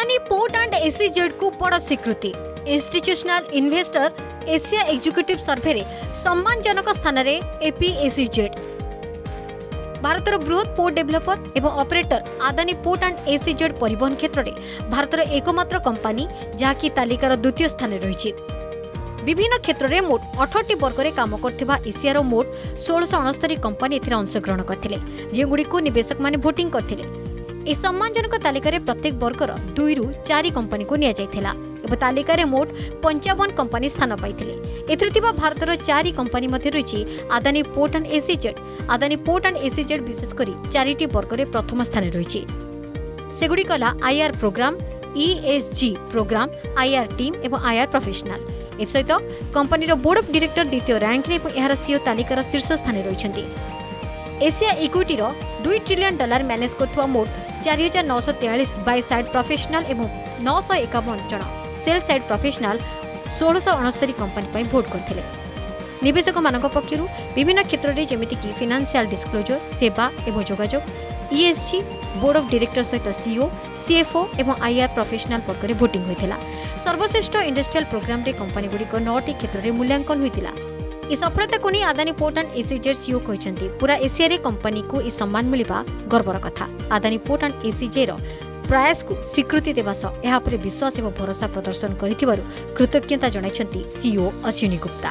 Adani Port and SEZ को बड़ स्वीकृति ইনস্টিट्ୟୁସନାଲ ଇନଭେଷ୍ଟର ଏସିଆ ଏକ୍ଜିକ୍ୟୁଟିଭ୍ ସର୍ଭେରେ ସମ୍ମାନଜନକ ସ୍ଥାନରେ ଏପିଏସିଜେଡ୍ ଭାରତର ବୃହତ୍ ପୋର୍ଟ ଡେଭେଲପର ଏବଂ operator Adani port and SEZ ପରିବହନ କ୍ଷେତ୍ରରେ ଭାରତର ଏକମାତ୍ର କମ୍ପାନୀ ଯାହାକି ତାଲିକାର ଦ୍ୱିତୀୟ ସ୍ଥାନରେ ରହିଛି ବିଭିନ୍ନ କ୍ଷେତ୍ରରେ ମୋଟ ଅଠରଟି ବର୍ଗରେ କାମ କରୁଥିବା ଏସିଆର ମୋଟ ଷୋଳଶହ ଅଣସ୍ତରୀ କମ୍ପାନୀ ଏଥିରେ ଅଂଶଗ୍ରହଣ କରିଥିଲେ ଯେଉଁଗୁଡ଼ିକୁ ନିବେଶକମାନେ ଭୋଟିଂ କରିଥିଲେ এই সম্মানজনক তালিকায় প্রত্যেক বর্গর দুই রু চারি কোম্পানি নিয়া এবং তালিকায় মোট পঞ্চাবন কোম্পানি স্থান পাই এতে ভারতের চারি কোম্পানি মধ্যে রয়েছে Adani port and SEZ Adani port and SEZ বিশেষ করে চারিটি বর্গের প্রথম স্থানে রয়েছে সেগুড়ি হল IR program ESG program IR team এবং আইআর প্রফেসনাল এসহিত কোম্পানির বোর্ড অফ ডিরেক্টর দ্বিতীয় র্যাঙ্করে এবং এর সিও তালিকার শীর্ষ স্থানে রয়েছেন এশিয়া ইকুইটির দুই ট্রিলিয়ন ডলার ম্যানেজ করুয়া মোট চারি হাজার নশো তেয়াল্লিশ বাই সাইড প্রফেসনাল এবং নশহ একাবন জন সেল সাইড প্রফেসনাল ষোলশ অণস্তরি কোম্পানি পাই ভোট করে নিবেশকମାନଙ୍କ ପକ୍ଷରୁ ବିଭିନ୍ନ କ୍ଷେତ୍ରରେ ଯେମିତିକି ଫିନାନ୍ସିଆଲ୍ ଡିସ୍କ୍ଲୋଜର ସେବା ଏବଂ ଯୋଗାଯୋଗ ଇଏସ୍ଜି ବୋର୍ଡ ଅଫ୍ ଡିରେକ୍ଟର ସହିତ ସିଇଓ ସିଏଫ୍ଓ ଏବଂ ଆଇଆର୍ ପ୍ରଫେସନାଲ୍ ବର୍ଗରେ ଭୋଟିଂ ହୋଇଥିଲା ସର୍ବଶ୍ରେଷ୍ଠ ଇଣ୍ଡଷ୍ଟ୍ରିଆଲ୍ ପ୍ରୋଗ୍ରାମରେ କମ୍ପାନୀଗୁଡ଼ିକ ନଅଟି କ୍ଷେତ୍ରରେ ମୂଲ୍ୟାଙ୍କନ ହୋଇଥିଲା ଏହି ସଫଳତାକୁ ନେଇ Adani port and SEZ CEO କହିଛନ୍ତି ପୁରା ଏସିଆରେ କମ୍ପାନୀକୁ ଏହି ସମ୍ମାନ ମିଳିବା ଗର୍ବର କଥା ଆଦାନୀ ପୋର୍ଟ ଆଣ୍ଡ ଏସିଜେର ପ୍ରୟାସକୁ ସ୍ୱୀକୃତି ଦେବା ସହ ଏହା ଉପରେ ବିଶ୍ୱାସ ଏବଂ ଭରସା ପ୍ରଦର୍ଶନ କରିଥିବାରୁ କୃତଜ୍ଞତା ଜଣାଇଛନ୍ତି ସିଓ ଅଶ୍ୱିନୀ ଗୁପ୍ତା